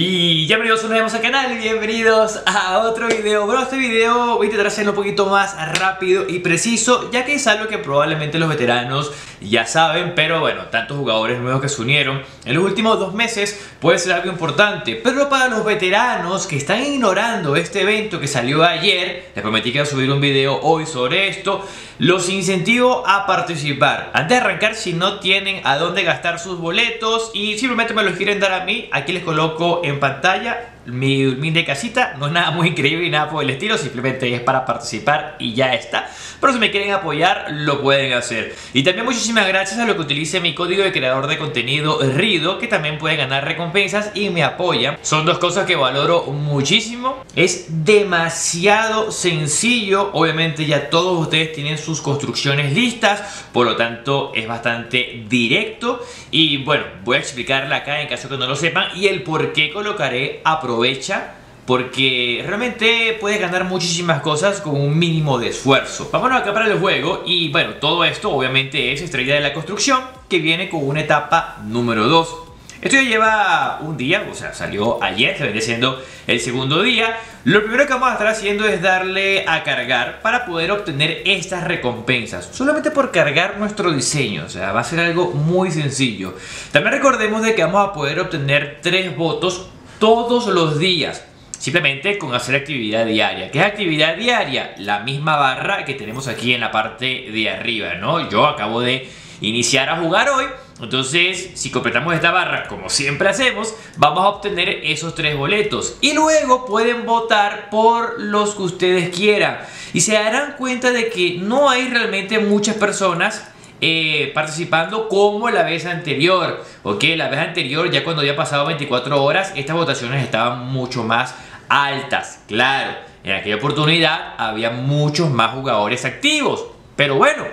Y ya bienvenidos una vez al canal bienvenidos a otro video. Bueno, este video voy a intentar hacerlo un poquito más rápido y preciso Ya que es algo que probablemente los veteranos ya saben Pero bueno, tantos jugadores nuevos que se unieron en los últimos dos meses puede ser algo importante. Pero para los veteranos que están ignorando este evento que salió ayer Les prometí que iba a subir un video hoy sobre esto Los incentivo a participar. Antes de arrancar, si no tienen a dónde gastar sus boletos Y simplemente me los quieren dar a mí Aquí les coloco en pantalla mi, mi de casita no es nada muy increíble y nada por el estilo, simplemente es para participar y ya está. Pero si me quieren apoyar, lo pueden hacer. Y también muchísimas gracias a lo que utilice mi código de creador de contenido Rido, que también puede ganar recompensas y me apoyan. Son dos cosas que valoro muchísimo. Es demasiado sencillo, obviamente ya todos ustedes tienen sus construcciones listas, por lo tanto es bastante directo. Y bueno, voy a explicarle acá en caso que no lo sepan y el por qué colocaré a aprovecha porque realmente puedes ganar muchísimas cosas con un mínimo de esfuerzo. Vámonos acá para el juego y bueno, todo esto obviamente es Estrella de la Construcción que viene con una etapa número 2. Esto ya lleva un día, o sea, salió ayer, se vendría siendo el segundo día. Lo primero que vamos a estar haciendo es darle a cargar para poder obtener estas recompensas. Solamente por cargar nuestro diseño, o sea, va a ser algo muy sencillo. También recordemos de que vamos a poder obtener tres votos todos los días. Simplemente con hacer actividad diaria. ¿Qué es actividad diaria? La misma barra que tenemos aquí en la parte de arriba, ¿no? Yo acabo de iniciar a jugar hoy. Entonces, si completamos esta barra, como siempre hacemos, vamos a obtener esos tres boletos. Y luego pueden votar por los que ustedes quieran. Y se darán cuenta de que no hay realmente muchas personas eh, participando como la vez anterior. Ok, la vez anterior, ya cuando había pasado 24 horas, estas votaciones estaban mucho más altas. Claro, en aquella oportunidad había muchos más jugadores activos. Pero bueno,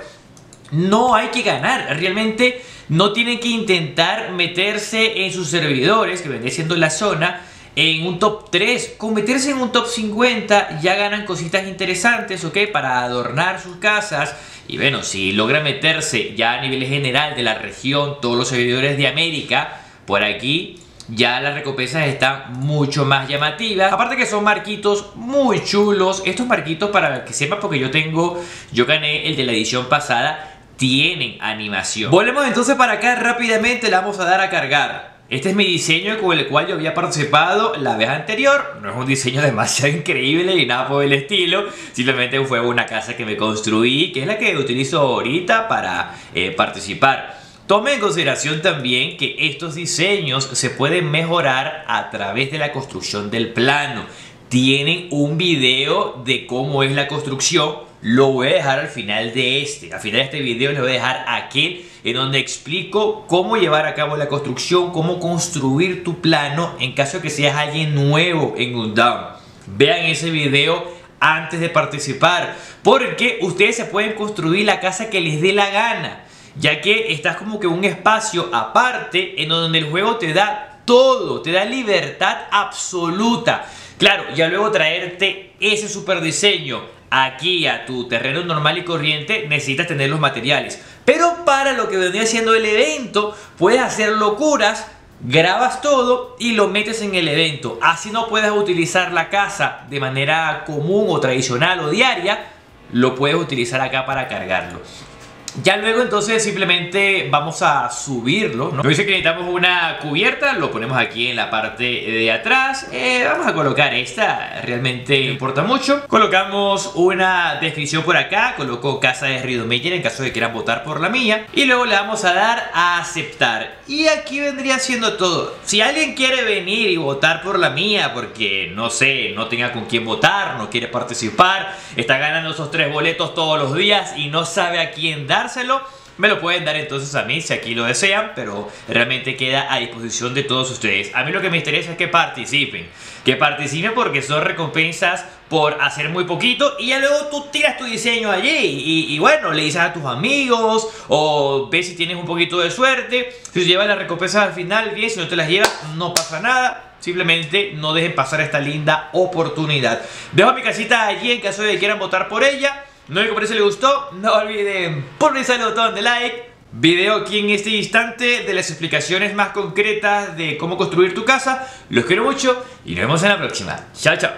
no hay que ganar. Realmente no tienen que intentar meterse en sus servidores, que vendría siendo la zona, en un top 3. Con meterse en un top 50 ya ganan cositas interesantes, ¿ok? Para adornar sus casas y bueno, si logra meterse ya a nivel general de la región, todos los servidores de América, por aquí ya las recompensas están mucho más llamativas. Aparte que son marquitos muy chulos. Estos marquitos, para que sepan, porque yo tengo, yo gané el de la edición pasada, tienen animación. Volvemos entonces para acá rápidamente, le vamos a dar a cargar. Este es mi diseño con el cual yo había participado la vez anterior. No es un diseño demasiado increíble ni nada por el estilo. Simplemente fue una casa que me construí, que es la que utilizo ahorita para eh, participar. Tome en consideración también que estos diseños se pueden mejorar a través de la construcción del plano. Tienen un video de cómo es la construcción lo voy a dejar al final de este. Al final de este video les voy a dejar aquel en donde explico cómo llevar a cabo la construcción, cómo construir tu plano en caso de que seas alguien nuevo en Undown. Vean ese video antes de participar, porque ustedes se pueden construir la casa que les dé la gana, ya que estás como que un espacio aparte en donde el juego te da todo, te da libertad absoluta. Claro, ya luego traerte ese super diseño aquí a tu terreno normal y corriente necesitas tener los materiales. Pero para lo que vendría siendo el evento, puedes hacer locuras, grabas todo y lo metes en el evento. Así no puedes utilizar la casa de manera común o tradicional o diaria, lo puedes utilizar acá para cargarlo. Ya luego entonces simplemente vamos a subirlo, ¿no? dice que necesitamos una cubierta, lo ponemos aquí en la parte de atrás. Eh, vamos a colocar esta, realmente importa mucho. Colocamos una descripción por acá, coloco casa de Ridomeyer en caso de que quieran votar por la mía. Y luego le vamos a dar a aceptar. Y aquí vendría siendo todo. Si alguien quiere venir y votar por la mía porque, no sé, no tenga con quién votar, no quiere participar, está ganando esos tres boletos todos los días y no sabe a quién dar, me lo pueden dar entonces a mí si aquí lo desean, pero realmente queda a disposición de todos ustedes. A mí lo que me interesa es que participen, que participen porque son recompensas por hacer muy poquito y ya luego tú tiras tu diseño allí y, bueno, le dices a tus amigos o ves si tienes un poquito de suerte. Si llevas las recompensas al final, bien, si no te las llevas, no pasa nada. Simplemente no dejen pasar esta linda oportunidad. Dejo mi casita allí en caso de que quieran votar por ella. No que por eso les gustó, no olviden pulverizar el botón de like. video aquí en este instante de las explicaciones más concretas de cómo construir tu casa. Los quiero mucho y nos vemos en la próxima. Chao, chao.